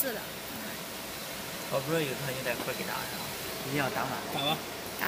是了。好不容易有朋牛在块给打呀，一定要打满。打吧。打。